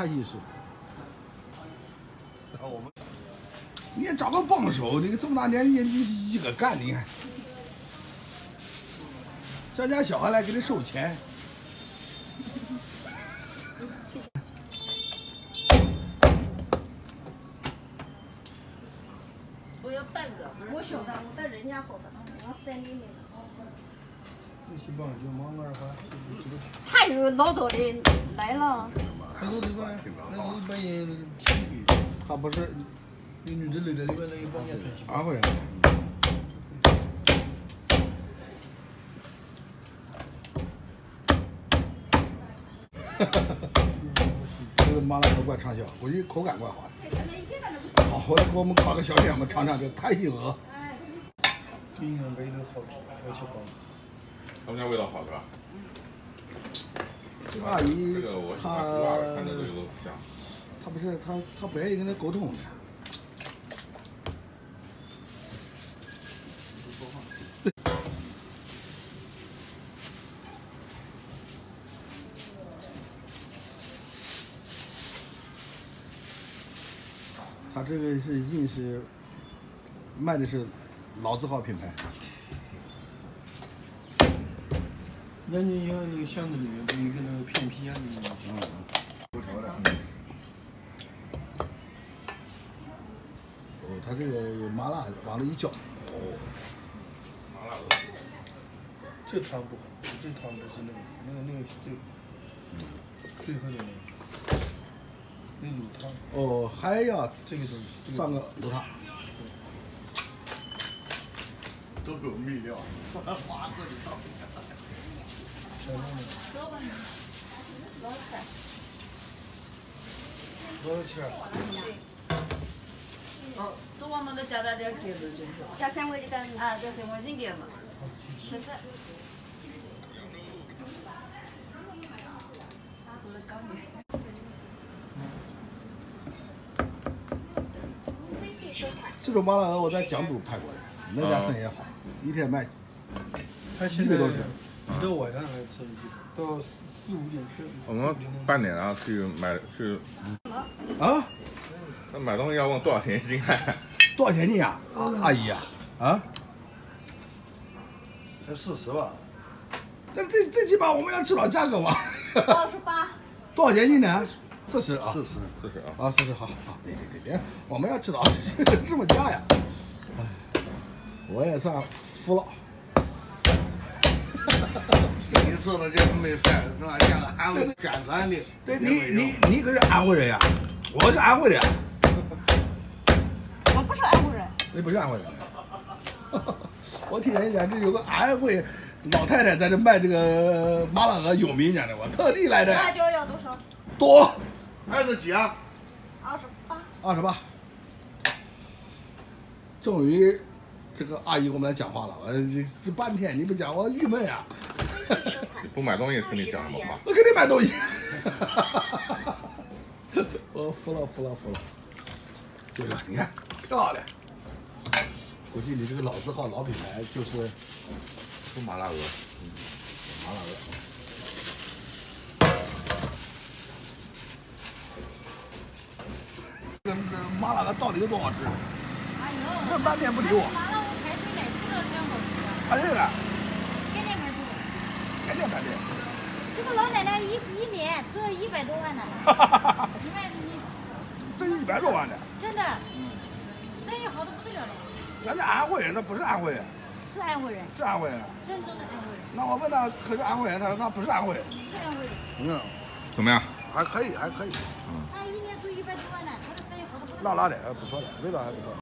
太意识。啊，我们你也找个帮手，你这么大年纪你一个干，你看，叫家小孩来给你收钱。我要半个，我晓得，我在人家后头，我三厘米的。这些帮就忙二环，他有老早的来了，很多地方，那一般人亲戚，他不是那女的来的里边那一帮人穿西安徽人。这个麻辣锅怪畅销，估计口感怪好的。好，回来给我们烤个小点，我们尝尝这太行鹅。这应该味道好吃，而且好。他们家味道好是吧？这个阿姨这个我喜她。她不是她她不愿意跟他沟通。他这个是硬是卖的是老字号品牌，南京像那个巷子里面不有一个那个片皮鸭那个，嗯，哦，他这个麻辣往里一浇，哦麻辣的，这汤不好，这汤不是那个那个那个这，最后的那个，那卤汤，哦，还要这个东西，上个卤汤。都有秘料，花这里到小弄的，走吧，老菜。多少钱？哦，都往那个加点点格子进去。加三块钱干啊，加三块钱格子，十三。打过来搞你。这种麻辣鹅我在江都拍过的，那家生意也好，一天卖他现在一百多只。一到晚上还生意，到四四五点吃。我们半点然后去买去，啊，那买东西要问多少钱一斤啊？多少钱斤？啊，阿姨啊，啊，才四十吧？那最最起码我们要知道价格吧？二十八，多少钱一斤呢？四十啊，四十。四十啊。啊，四十，好好好，对对对对，我们要知道 这么价呀。哎，我也算服了。生意做的这没办是吧？像安徽宣传的，对你你你可是安徽人呀，我是安徽的呀，我不是安徽人，你不是安徽人。我听人讲这有个安徽老太太在这卖这个麻辣鹅有名讲的，我特地来的，辣椒要多少？多二十几啊？二十八。二十八。终于，这个阿姨跟我们来讲话了，我这这半天你不讲我郁闷啊。你不买东西跟你讲什么话？我给你买东西。我服了服了服了。这个你看漂亮，估计你这个老字号老品牌就是不麻辣鹅，麻辣鹅。麻辣鹅到底有多好吃？问半天不理我，啊，还这个天天排队。天天排队。这个老奶奶一一年挣一百多万呢，你看你这一百多万的，真的，生意好的不得了嘞，咱这安徽人，那不是安徽人，是安徽人，是安徽人。真都是安徽人，那我问他可是安徽人，他说那不是安徽人。是安徽人，嗯，怎么样？还可以，还可以，他一年挣一百多万呢，他的生意好的不得了。辣辣的，还不错的，味道还不错。